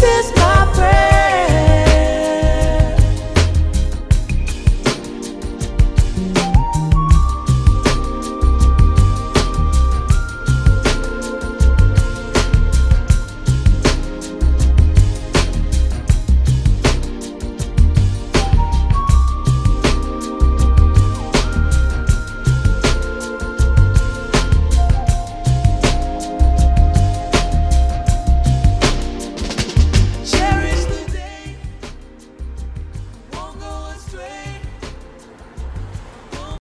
This.